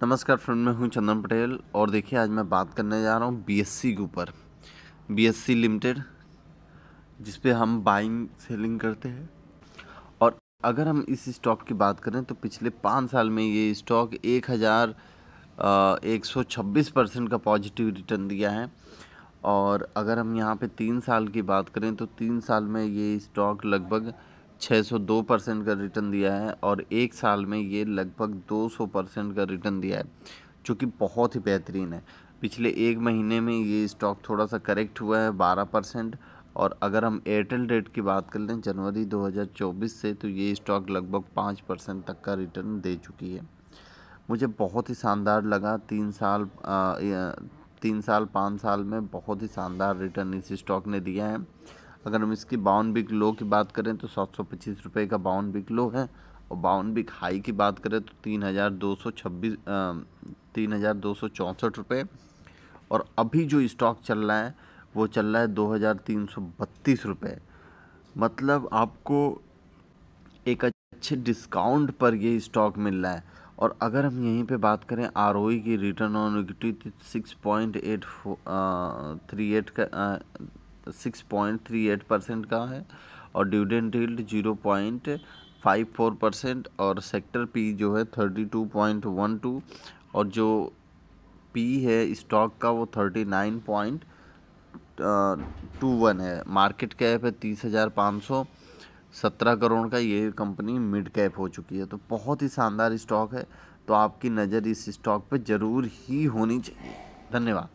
नमस्कार, फ्रेंड, मैं हूँ चंदन पटेल और देखिए, आज मैं बात करने जा रहा हूँ बीएससी के ऊपर। बीएससी लिमिटेड जिस पे हम बाइंग सेलिंग करते हैं। और अगर हम इस स्टॉक की बात करें तो पिछले पाँच साल में ये स्टॉक एक हज़ार एक सौ छब्बीस परसेंट का पॉजिटिव रिटर्न दिया है। और अगर हम यहाँ पे तीन साल की बात करें तो तीन साल में ये स्टॉक लगभग 602 परसेंट का रिटर्न दिया है और एक साल में ये लगभग 200 परसेंट का रिटर्न दिया है जो कि बहुत ही बेहतरीन है। पिछले एक महीने में ये स्टॉक थोड़ा सा करेक्ट हुआ है 12 परसेंट और अगर हम एयरटेल रेट की बात कर लें जनवरी 2024 से तो ये स्टॉक लगभग पाँच परसेंट तक का रिटर्न दे चुकी है। मुझे बहुत ही शानदार लगा तीन साल आ, तीन साल पाँच साल में बहुत ही शानदार रिटर्न इस स्टॉक ने दिया है। अगर हम इसकी बावन बिक लो की बात करें तो सात सौ पच्चीस रुपये का बावन बिक लो है और बावन बिक हाई की बात करें तो तीन हज़ार दो सौ छब्बीस तीन हज़ार दो सौ चौंसठ रुपये और अभी जो स्टॉक चल रहा है, वो चल रहा है दो हज़ार तीन सौ बत्तीस रुपये मतलब आपको एक अच्छे डिस्काउंट पर ये स्टॉक मिल रहा है। और अगर हम यहीं पे बात करें आर की return on equity six point eight three eight का six point three eight percent का है और dividend yield zero point five four percent और सेक्टर पी जो है thirty two point one two और जो पी है स्टॉक का वो thirty nine point two one है। मार्केट कैप है तीस हज़ार पाँच सौ, सत्रह करोड़ का ये कंपनी मिड कैप हो चुकी है। तो बहुत ही शानदार स्टॉक है। तो आपकी नज़र इस स्टॉक पे ज़रूर ही होनी चाहिए। धन्यवाद।